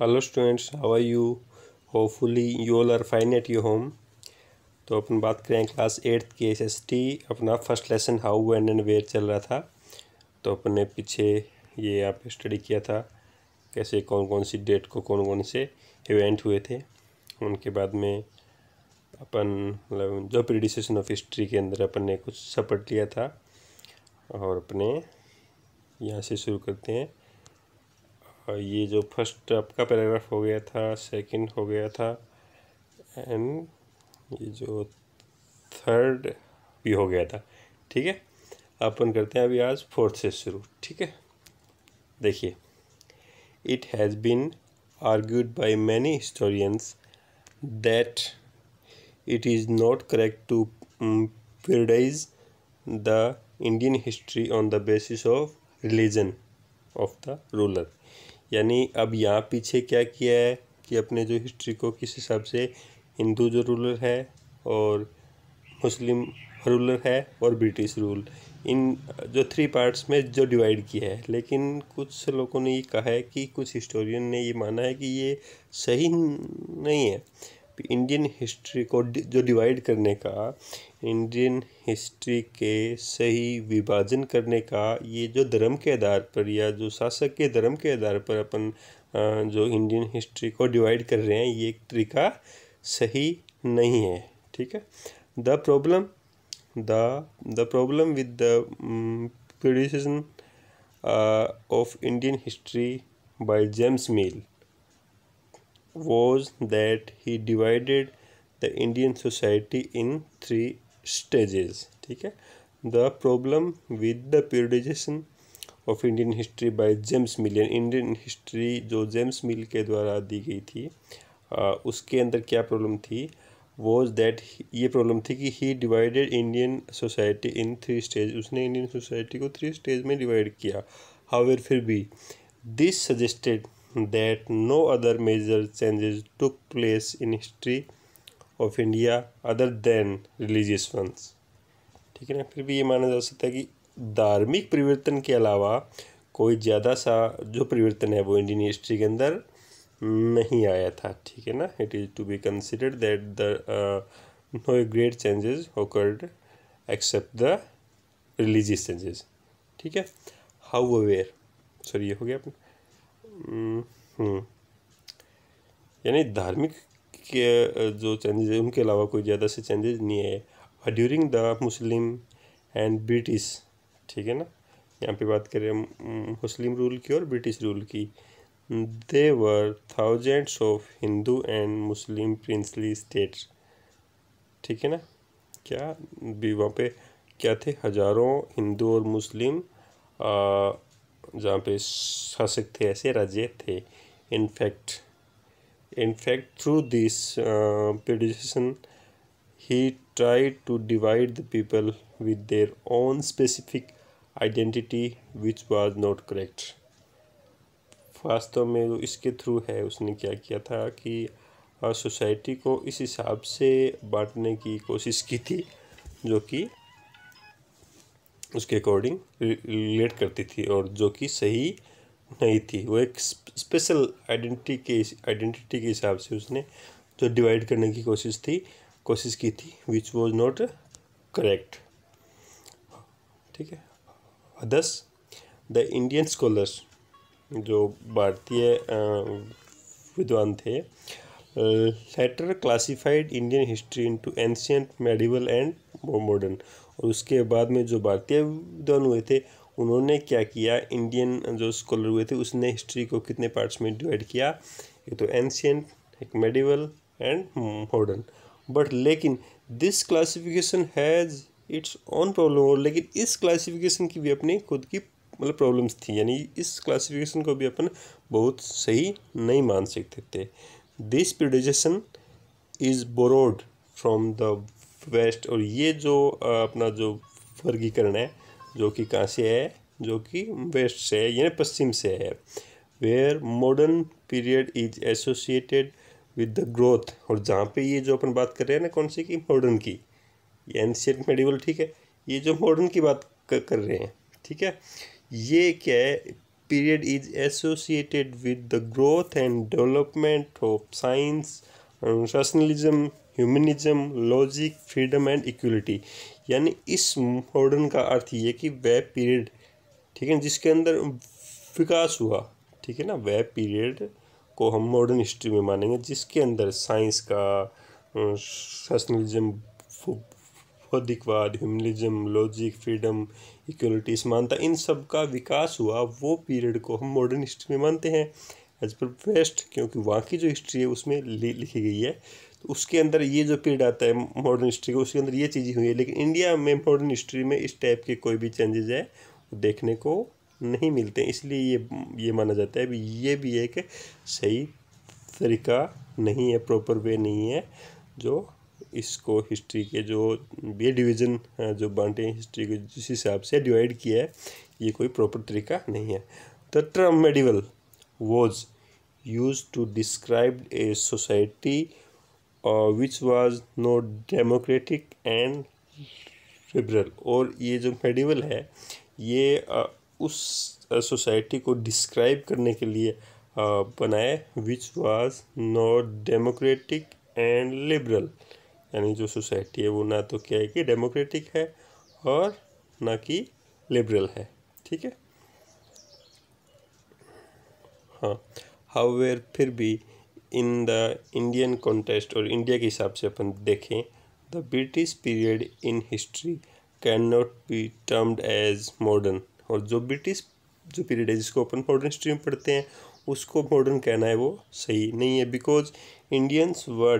Hello students how are you hopefully you all are fine at your home तो अपन बात करें class eighth के एस एस टी अपना first lesson how and and where चल रहा था। तो अपन ने पीछे ये यहाँ पे स्टडी किया था, कैसे कौन कौन सी डेट को कौन कौन से इवेंट हुए थे। उनके बाद में अपन मतलब जो प्रीडिसेशन ऑफ़ हिस्ट्री के अंदर अपन ने कुछ सपट लिया था। और अपने यहाँ से शुरू करते हैं। ये जो फ़र्स्ट आपका पैराग्राफ हो गया था, सेकंड हो गया था एंड ये जो थर्ड भी हो गया था। ठीक है? अपन करते हैं अभी आज फोर्थ से शुरू। ठीक है? देखिए it has been argued by many historians that it is not correct to periodize the Indian history on the basis of religion of the ruler यानी अब यहाँ पीछे क्या किया है कि अपने जो हिस्ट्री को किस हिसाब से हिंदू जो रूलर है और मुस्लिम रूलर है और ब्रिटिश रूल इन जो थ्री पार्ट्स में जो डिवाइड किया है। लेकिन कुछ लोगों ने ये कहा है कि कुछ हिस्टोरियन ने ये माना है कि ये सही नहीं है। इंडियन हिस्ट्री को जो डिवाइड करने का इंडियन हिस्ट्री के सही विभाजन करने का, ये जो धर्म के आधार पर या जो शासक के धर्म के आधार पर अपन जो इंडियन हिस्ट्री को डिवाइड कर रहे हैं, ये एक तरीका सही नहीं है, ठीक है? The problem the the problem with the criticism of Indian history by James Mill was that he divided the Indian society in three stages. ठीक है? The problem with the periodization of Indian history by James Mill in Indian history जो James Mill के द्वारा दी गई थी आ, उसके अंदर क्या प्रॉब्लम थी? वॉज़ दैट ये प्रॉब्लम थी कि he divided Indian society in three stage उसने इंडियन सोसाइटी को थ्री स्टेज में डिवाइड किया। हावेर फिर भी this suggested that no other major changes took place in history of India other than religious ones. ठीक है ना? फिर भी ये माना जा सकता है कि धार्मिक परिवर्तन के अलावा कोई ज़्यादा सा जो परिवर्तन है वो इंडियन हिस्ट्री के अंदर नहीं आया था। ठीक है ना? It is to be considered that the no great changes occurred except the religious changes ठीक है? हाउ अवेयर सॉरी ये हो गया अपना। यानी धार्मिक के जो चेंजेज है, उनके अलावा कोई ज़्यादा से चेंजेज नहीं है। और during the Muslim and British ठीक है ना? यहाँ पे बात करें मुस्लिम रूल की और ब्रिटिश रूल की। They were thousands of Hindu and Muslim princely states ठीक है ना? क्या भी वहाँ पे, क्या थे? हज़ारों हिंदू और मुस्लिम जहाँ पे शासक थे ऐसे राज्य थे। In fact in fact through this petition he try to divide the people with their own specific identity, which was not correct. वास्तव में इसके थ्रू है, उसने क्या किया था कि सोसाइटी को इस हिसाब से बांटने की कोशिश की थी, जो कि उसके अकॉर्डिंग रिलेट करती थी और जो कि सही नहीं थी। वो एक स्पेशल आइडेंटिटी के आइडेंटिटी के हिसाब से उसने जो डिवाइड करने की कोशिश थी, कोशिश की थी विच वॉज़ नॉट करेक्ट ठीक है? दस द इंडियन स्कॉलर्स जो भारतीय विद्वान थे later classified Indian history into ancient medieval and modern और उसके बाद में जो भारतीय विद्वान हुए थे, उन्होंने क्या किया? इंडियन जो स्कॉलर हुए थे, उसने हिस्ट्री को कितने पार्ट्स में डिवाइड किया? एक तो एंशियंट एक मेडिवल एंड मॉडर्न बट लेकिन this classification has its own problem और लेकिन इस क्लासिफिकेशन की भी अपनी खुद की मतलब प्रॉब्लम्स थी। यानी इस क्लासिफिकेशन को भी अपन बहुत सही नहीं मान सकते थे। This periodization is borrowed from the west और ये जो अपना जो वर्गीकरण है जो कि कहाँ से है जो कि वेस्ट से है यानी पश्चिम से है where modern period is associated with the growth और जहाँ पे ये जो अपन बात कर रहे हैं ना कौन सी की? मॉडर्न की। ये एंशियंट मेडिवल ठीक है? ये जो मॉडर्न की बात कर, रहे हैं ठीक है? ये क्या है? period is associated with the growth and development of science, rationalism, humanism, logic, freedom and equality. यानी इस मॉडर्न का अर्थ ये कि वह पीरियड, ठीक है, जिसके अंदर विकास हुआ, ठीक है ना, वह पीरियड को हम मॉडर्न हिस्ट्री में मानेंगे, जिसके अंदर साइंस का रैशनलिज्म बौद्धिकवाद ह्यूमनिज्म, लॉजिक, फ्रीडम, इक्वलिटी समानता इन सब का विकास हुआ, वो पीरियड को हम मॉडर्न हिस्ट्री में मानते हैं। एज पर वेस्ट क्योंकि वहाँ की जो हिस्ट्री है, उसमें लिखी गई है उसके अंदर ये जो पीरियड आता है मॉडर्न हिस्ट्री का, उसके अंदर ये चीज़ें हुई है। लेकिन इंडिया में मॉडर्न हिस्ट्री में इस टाइप के कोई भी चेंजेज है, देखने को नहीं मिलते इसलिए ये ये माना जाता है। ये भी एक सही तरीका नहीं है प्रॉपर वे नहीं है, जो इसको हिस्ट्री के, जो ये डिवीज़न जो बांटे हैं हिस्ट्री के, जिस हिसाब से डिवाइड किया है, ये कोई प्रॉपर तरीका नहीं है। The term medieval was use to describe a society which was not democratic and liberal और ये जो मेडिवल है ये uh, उस सोसाइटी को डिस्क्राइब करने के लिए बनाए which was not democratic and liberal यानी जो सोसाइटी है वो ना तो क्या है कि डेमोक्रेटिक है और ना कि लिबरल है। ठीक है? हाँ। हाउवेर फिर भी इन द इंडियन कॉन्टेस्ट और इंडिया के हिसाब से अपन देखें the British period in history can not be termed as modern और जो ब्रिटिश जो पीरियड है, जिसको अपन मॉडर्न हिस्ट्री में पढ़ते हैं, उसको मॉडर्न कहना है वो सही नहीं है because Indians were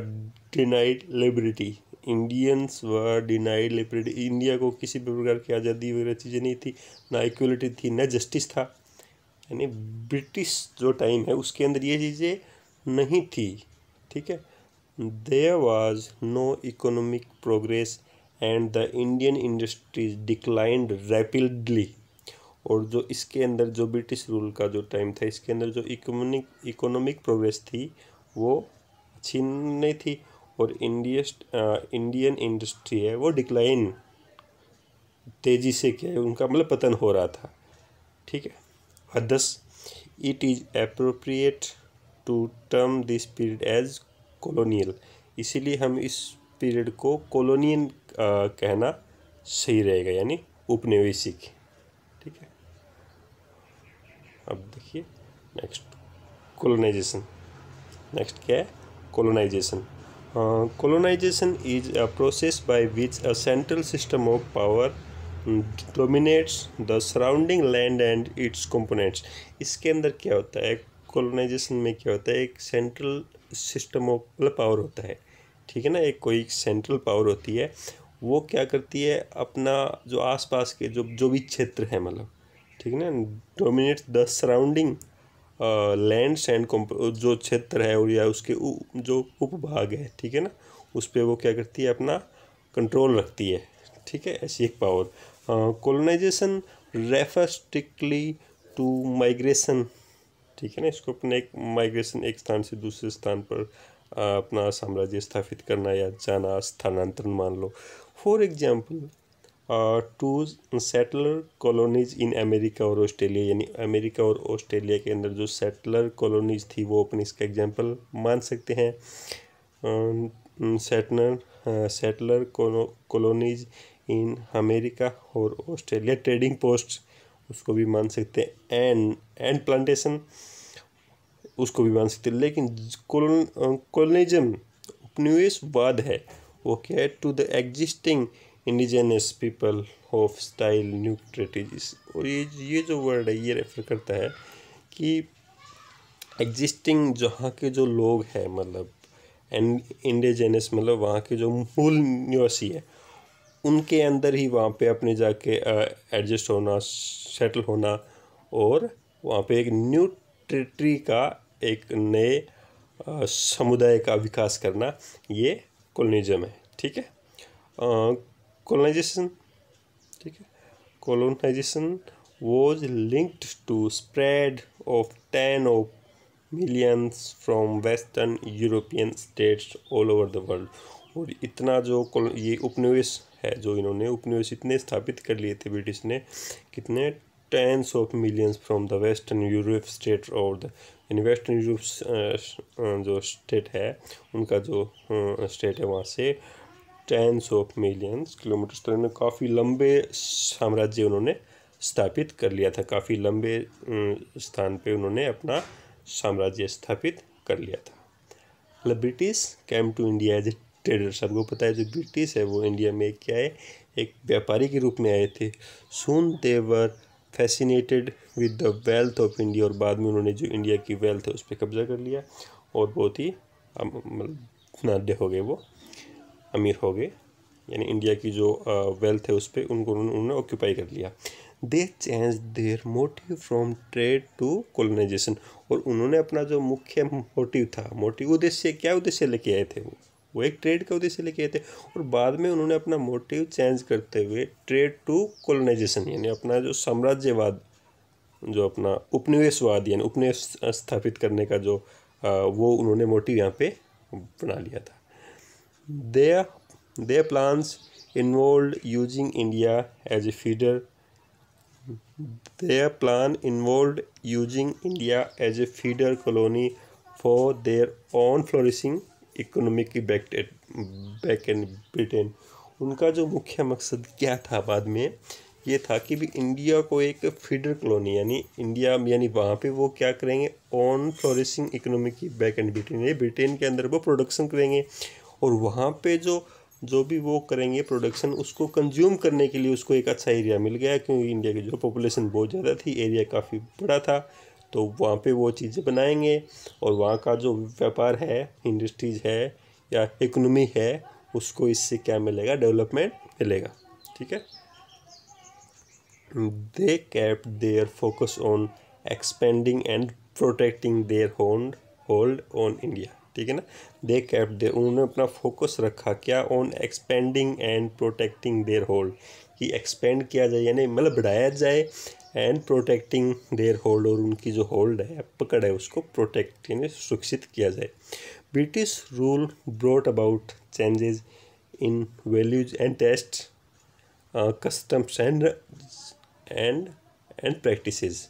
denied liberty Indians were denied liberty India को किसी भी प्रकार की आज़ादी वगैरह चीज़ें नहीं थी, ना इक्वलिटी थी, ना जस्टिस था। यानी ब्रिटिश जो टाइम है, उसके अंदर ये चीज़ें नहीं थी, ठीक है? There was no economic progress and the Indian industries declined rapidly और जो इसके अंदर जो ब्रिटिश रूल का जो टाइम था, इसके अंदर जो इकोनॉमिक इकोनॉमिक प्रोग्रेस थी, वो अच्छी नहीं थी। और इंडिया इंडियन इंडस्ट्री है, वो डिक्लाइन तेज़ी से क्या उनका मतलब पतन हो रहा था, ठीक है? Thus it is appropriate to term this period as colonial इसीलिए हम इस पीरियड को कॉलोनियन कहना सही रहेगा, यानी उपनिवेशिक। ठीक है? अब देखिए नेक्स्ट कोलोनाइजेशन नेक्स्ट क्या है? Colonization colonization is a process by which a central system of power dominates the surrounding land and its components इसके अंदर क्या होता है? कोलोनाइजेशन में क्या होता है? एक सेंट्रल सिस्टम ऑफ़ मतलब पावर होता है। ठीक है ना? एक कोई सेंट्रल पावर होती है वो क्या करती है? अपना जो आसपास के जो जो भी क्षेत्र है मतलब ठीक है ना? Dominate the surrounding lands and जो क्षेत्र है और या उसके उ, जो उपभाग है ठीक है ना? उस पर वो क्या करती है? अपना कंट्रोल रखती है। ठीक है? ऐसी एक power colonization refer strictly to migration ठीक है ना, इसको अपने एक माइग्रेशन एक स्थान से दूसरे स्थान पर अपना साम्राज्य स्थापित करना या जाना, स्थानांतरण मान लो। For example to settler colonies in America और ऑस्ट्रेलिया यानी अमेरिका और ऑस्ट्रेलिया के अंदर जो सेटलर कॉलोनीज थी, वो अपन इसका एग्ज़ाम्पल मान सकते हैं। Settler settler colonies in America और ऑस्ट्रेलिया ट्रेडिंग पोस्ट उसको भी मान सकते हैं। एंड एंड प्लांटेशन उसको भी मान सकते हैं। लेकिन कॉलोनिज्म उपनिवेशवाद है। वो क्या है? To the existing indigenous people of style new territories और ये ये जो वर्ड है, ये रेफर करता है कि एग्जिस्टिंग जहाँ के जो लोग हैं मतलब एंड इंडिजेनस मतलब वहाँ के जो मूल निवासी है उनके अंदर ही वहाँ पे अपने जाके एडजस्ट होना सेटल होना और वहाँ पे एक न्यू टेरिटरी का एक नए समुदाय का विकास करना ये कॉलोनीजम है, ठीक है? कॉलोनाइजेशन ठीक है? Colonization was linked to spread of ten of millions from western European states all over the world और इतना जो ये उपनिवेश है, जो इन्होंने उपनिवेश इतने स्थापित कर लिए थे ब्रिटिश ने, कितने tens of millions from the western Europe state और द यानी वेस्टर्न यूरोप जो स्टेट है, उनका जो स्टेट है वहाँ से टेंस ऑफ़ मिलियंस किलोमीटर तो उन्होंने काफ़ी लंबे साम्राज्य उन्होंने स्थापित कर लिया था। काफ़ी लंबे स्थान पे उन्होंने अपना साम्राज्य स्थापित कर लिया था। मतलब British came to India as a trader सबको पता है जो ब्रिटिश है, वो इंडिया में क्या है, एक व्यापारी के रूप में आए थे। Soon they were fascinated with the wealth of India और बाद में उन्होंने जो इंडिया की वेल्थ है, उस पर कब्जा कर लिया और बहुत ही मतलब हो गए वो, अमीर हो गए। यानी इंडिया की जो वेल्थ है, उस पर उनको उन्होंने ऑक्यूपाई कर लिया। They change their motive from trade to colonization और उन्होंने अपना जो मुख्य मोटिव था मोटिव उद्देश्य, क्या उद्देश्य लेके आए थे वो? वो एक ट्रेड का उद्देश्य लेके आए थे। और बाद में उन्होंने अपना मोटिव चेंज करते हुए ट्रेड टू कोलोनाइजेशन यानी अपना जो साम्राज्यवाद, जो अपना उपनिवेशवाद, यानी उपनिवेश स्थापित करने का जो वो उन्होंने मोटिव यहाँ पे बना लिया था। Their their plans involve using India as a feeder their plan involved using India as a feeder colony for their own flourishing. Economic back back in Britain उनका जो मुख्य मकसद क्या था बाद में? ये था कि भी इंडिया को एक फीडर कॉलोनी यानी इंडिया यानी वहाँ पे वो क्या करेंगे? On flourishing economic back and Britain Britain के अंदर वो प्रोडक्शन करेंगे। और वहाँ पे जो जो भी वो करेंगे प्रोडक्शन उसको कंज्यूम करने के लिए उसको एक अच्छा एरिया मिल गया, क्योंकि इंडिया की जो पॉपुलेशन बहुत ज़्यादा थी एरिया काफ़ी बड़ा था। तो वहाँ पे वो चीज़ें बनाएँगे और वहाँ का जो व्यापार है, इंडस्ट्रीज़ है या इकोनॉमी है, उसको इससे क्या मिलेगा? डेवलपमेंट मिलेगा। ठीक है? They kept their focus on expanding and protecting their hold hold on India ठीक है ना? दे कैप दे उन्होंने अपना फोकस रखा क्या? On expanding and protecting their hold कि एक्सपेंड किया जाए यानी मतलब बढ़ाया जाए एंड प्रोटेक्टिंग देयर होल्ड और उनकी जो होल्ड है, पकड़ है, उसको प्रोटेक्ट यानी सुरक्षित किया जाए। British rule brought about changes in values and taste customs and and and practices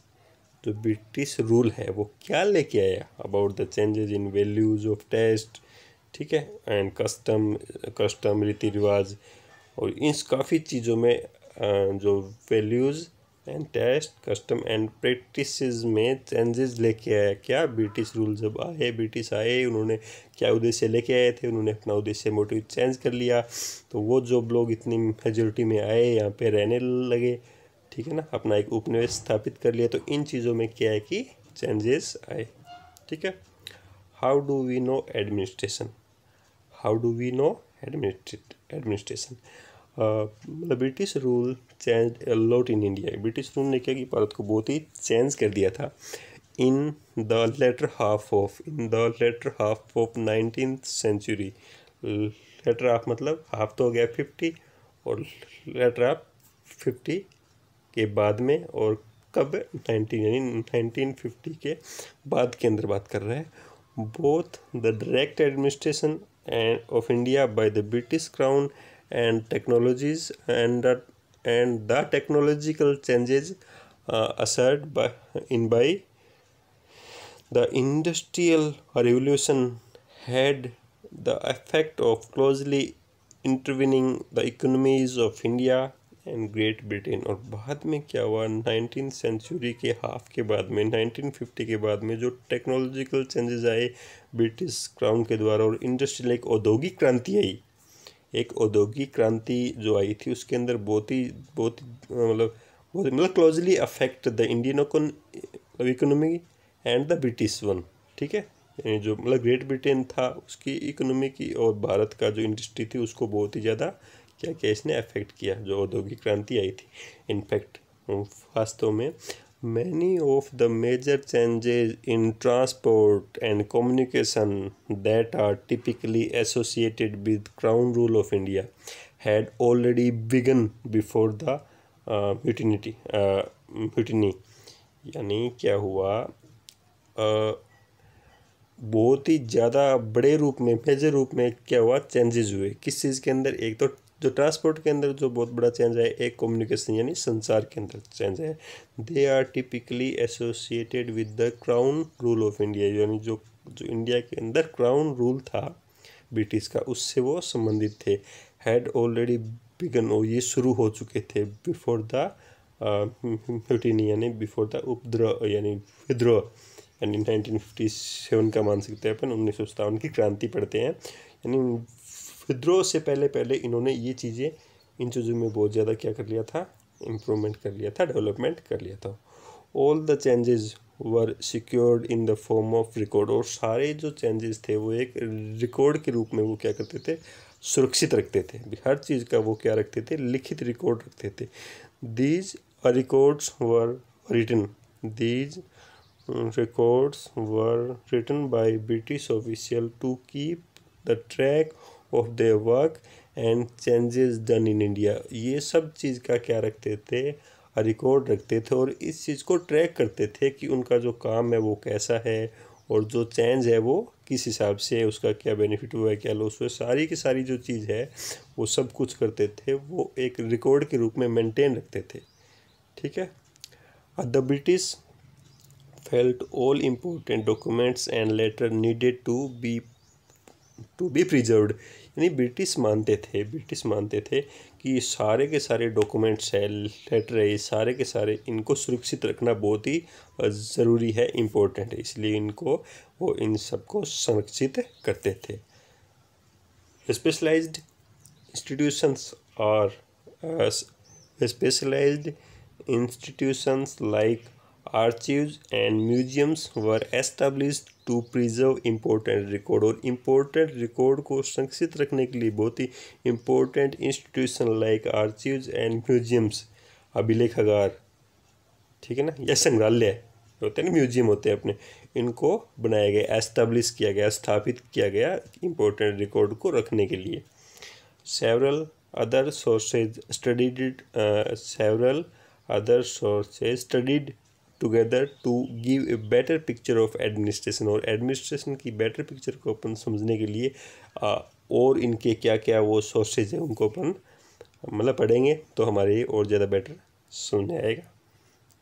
जो ब्रिटिश रूल है, वो क्या लेके आया? About the changes in values of taste ठीक है? एंड कस्टम कस्टम रीति रिवाज और इन काफ़ी चीज़ों में जो values and taste custom and practice में चेंजेस लेके आया क्या ब्रिटिश रूल जब आए? ब्रिटिश आए, उन्होंने क्या उद्देश्य लेके आए थे? उन्होंने अपना उद्देश्य मोटिव चेंज कर लिया। तो वो जो लोग इतनी मेजोरिटी में आए, यहाँ पे रहने लगे। ठीक है ना? अपना एक उपनिवेश स्थापित कर लिया। तो इन चीज़ों में क्या है कि चेंजेस आए। ठीक है? How do we know administration how do we know administration मतलब British rule change lot in India British rule ने क्या कि भारत को बहुत ही चेंज कर दिया था. In the latter half of in the latter half of nineteen century latter half मतलब हाफ़ तो हो गया फिफ्टी और लेटर हाफ़ फिफ्टी के बाद में और कब नाइनटीन यानी नाइनटीन फिफ्टी के बाद के अंदर बात कर रहे हैं. Both the direct administration and of India by the British crown and technologies and and the technological changes occurred by, in by the industrial revolution had the effect of closely intervening the economies of India and Great Britain और बाद में क्या हुआ? Nineteen century के half के बाद में nineteen fifty के बाद में जो टेक्नोलॉजिकल चेंजेस आए ब्रिटिश क्राउन के द्वारा और इंडस्ट्रियल एक औद्योगिक क्रांति आई एक औद्योगिक क्रांति जो आई थी, उसके अंदर बहुत ही, बहुत मतलब बहुत मतलब closely affect the Indian economy and the British one ठीक है? जो मतलब ग्रेट ब्रिटेन था, उसकी इकोनॉमी की और भारत का जो इंडस्ट्री थी, उसको बहुत ही ज़्यादा क्या क्या, इसने अफेक्ट किया, जो औद्योगिक क्रांति आई थी। इनफैक्ट वास्तव में many of the major changes in transport and communication that are typically associated with crown rule of India had already begun before the mutiny mutiny यानी क्या हुआ? uh, बहुत ही ज़्यादा बड़े रूप में मेजर रूप में क्या हुआ? चेंजेस हुए। किस चीज़ के अंदर? एक तो जो ट्रांसपोर्ट के अंदर जो बहुत बड़ा चेंज है, एक कम्युनिकेशन यानी संचार के अंदर चेंज है। They are typically associated with the crown rule of India यानी जो जो इंडिया के अंदर क्राउन रूल था ब्रिटिश का, उससे वो संबंधित थे। हैड ऑलरेडी बिगन और ये शुरू हो चुके थे बिफोर द म्यूटिनी यानी बिफोर द उपद्रव, यानी विद्रोह, यानी 1957 का मान सकते हैं। अपन उन्नीस सौ सत्तावन की क्रांति पढ़ते हैं। यानी विद्रोह से पहले पहले इन्होंने ये चीज़ें इन चीज़ों में बहुत ज़्यादा क्या कर लिया था? इम्प्रूवमेंट कर लिया था डेवलपमेंट कर लिया था। All the changes were secured in the form of record और सारे जो चेंजेस थे, वो एक रिकॉर्ड के रूप में वो क्या करते थे? सुरक्षित रखते थे। हर चीज़ का वो क्या रखते थे? लिखित रिकॉर्ड रखते थे। These records were written these records were written by British officials to keep the track of their work and changes done in India ये सब चीज़ का क्या रखते थे? रिकॉर्ड रखते थे और इस चीज़ को ट्रैक करते थे कि उनका जो काम है वो कैसा है और जो चेंज है वो किस हिसाब से उसका क्या बेनिफिट हुआ है, क्या लॉस हुआ सारी की सारी जो चीज़ है, वो सब कुछ करते थे, वो एक रिकॉर्ड के रूप में मेंटेन रखते थे। ठीक है? The British felt all important documents and letter needed to be to be preserved यानी ब्रिटिश मानते थे, ब्रिटिश मानते थे कि सारे के सारे डॉक्यूमेंट्स है, लेटर है सारे के सारे इनको सुरक्षित रखना बहुत ही ज़रूरी है, इम्पोर्टेंट है। इसलिए इनको वो इन सबको संरक्षित करते थे। स्पेशलाइज्ड इंस्टीट्यूशंस और specialised institutions like archives and museums were established to preserve important record. और important record को संरक्षित रखने के लिए बहुत ही important institution like archives and museums, अभिलेखागार, ठीक है ना? या संग्रहालय होते हैं ना म्यूज़ियम होते हैं अपने। इनको बनाया गया एस्टेब्लिश किया गया, स्थापित किया गया इम्पोर्टेंट रिकॉर्ड को रखने के लिए। Several other sources studied several other sources studied together to give a better picture of administration और एडमिनिस्ट्रेशन की बेटर पिक्चर को अपन समझने के लिए आ, और इनके क्या क्या वो सोर्सेज हैं उनको अपन मतलब पढ़ेंगे तो हमारे और ज़्यादा बेटर समझ आएगा।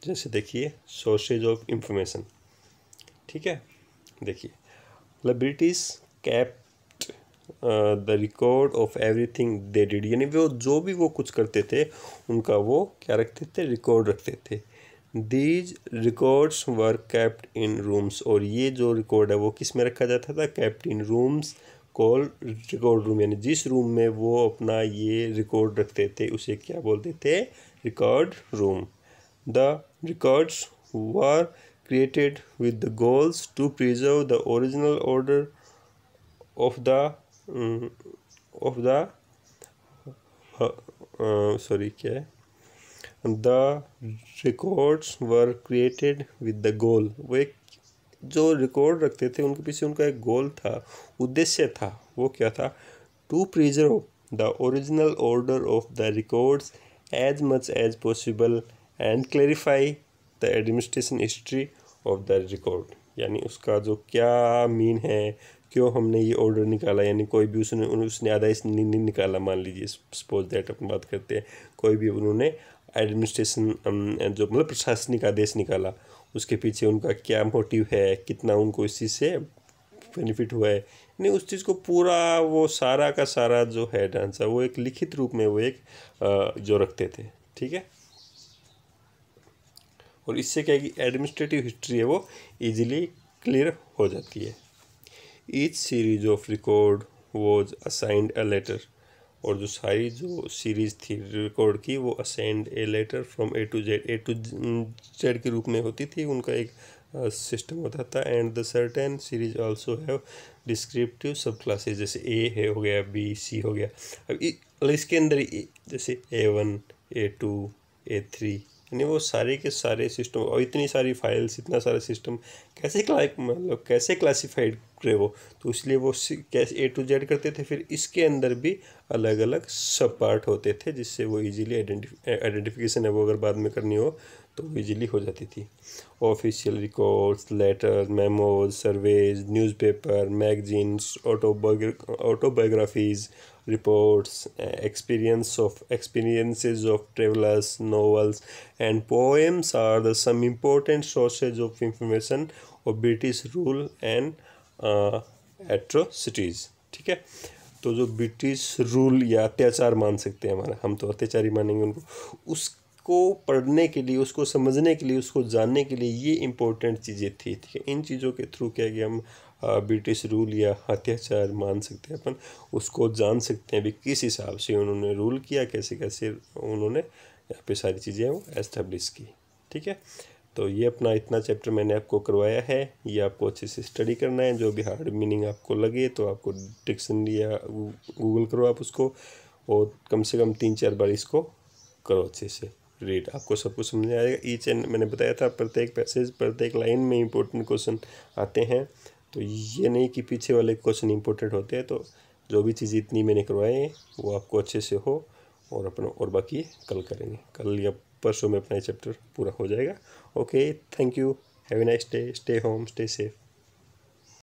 जैसे देखिए सोर्सेज ऑफ़ इंफॉर्मेशन ठीक है? देखिए मतलब British kept the record of everything they did यानी वो जो भी वो कुछ करते थे उनका वो क्या रखते थे? रिकॉर्ड रखते थे। These records were kept in rooms और ये जो रिकॉर्ड है वो किसमें रखा जाता था? Kept in rooms call record room यानी जिस रूम में वो अपना ये रिकॉर्ड रखते थे उसे क्या बोलते थे? Record room the records were created with the goals to preserve of the um, of the uh, uh, sorry क्या है? The records were created with the goal वो एक जो रिकॉर्ड रखते थे उनके पीछे उनका एक गोल था उद्देश्य था। वो क्या था? To preserve the original order of the records as much as possible and clarify the administration history of the record यानी उसका जो क्या मीन है क्यों हमने ये ऑर्डर निकाला यानी कोई भी उसने उसने आदेश नहीं, निकाला मान लीजिए सपोज़ दैट अपन बात करते हैं कोई भी उन्होंने एडमिनिस्ट्रेशन जो मतलब प्रशासनिक आदेश निकाला, उसके पीछे उनका क्या मोटिव है, कितना उनको इस चीज़ से बेनिफिट हुआ है? नहीं, उस चीज़ को पूरा वो सारा का सारा जो है ढांचा वो एक लिखित रूप में वो एक जो रखते थे, ठीक है? और इससे क्या है कि एडमिनिस्ट्रेटिव हिस्ट्री है वो इजीली क्लियर हो जाती है। Each series of record was assigned a letter और जो सारी जो सीरीज़ थी रिकॉर्ड की, वो assigned a letter from A to Z A to Z के रूप में होती थी, उनका एक सिस्टम होता था। And the certain series also have descriptive sub classes जैसे ए है, हो गया बी सी हो गया। अब इसके अंदर जैसे A one A two A three यानी वो सारे के सारे सिस्टम और इतनी सारी फाइल्स इतना सारा सिस्टम कैसे मतलब कैसे क्लासीफाइड वो तो इसलिए वो कैसे ए टू जेड करते थे फिर इसके अंदर भी अलग अलग सब पार्ट होते थे जिससे वो इजीली आइडेंटिफिकेशन है वो अगर बाद में करनी हो तो इजीली हो जाती थी। Official records letters memos surveys newspaper magazines autobiographies reports experience of of of travellers travelers, and poems are the some some sources of information information British rule rule uh, ठीक है? तो जो ब्रिटिश रूल या अत्याचार मान सकते हैं हमारा हम तो अत्याचारी मानेंगे उनको उसको पढ़ने के लिए उसको समझने के लिए उसको जानने के लिए ये इम्पोर्टेंट चीज़ें थी ठीक है? इन चीज़ों के थ्रू क्या कि हम ब्रिटिश रूल या अत्याचार मान सकते हैं अपन उसको जान सकते हैं भी किस हिसाब से उन्होंने रूल किया कैसे कैसे उन्होंने यहाँ पे सारी चीज़ें वो एस्टेब्लिश की ठीक है? तो ये अपना इतना चैप्टर मैंने आपको करवाया है। ये आपको अच्छे से स्टडी करना है। जो भी हार्ड मीनिंग आपको लगे तो आपको डिक्शनरी या गूगल करो आप उसको। और कम से कम तीन चार बार इसको करो अच्छे से। रीड आपको सब कुछ समझ आएगा। ईच एंड मैंने बताया था, प्रत्येक पैसेज प्रत्येक लाइन में इंपॉर्टेंट क्वेश्चन आते हैं। तो ये नहीं कि पीछे वाले क्वेश्चन इंपॉर्टेंट होते हैं। तो जो भी चीज़ इतनी मैंने करवाए वो आपको अच्छे से हो। और अपना और बाकी कल करेंगे। कल या परसों में अपना ये चैप्टर पूरा हो जाएगा। okay thank you. Have a nice day. Stay home stay safe.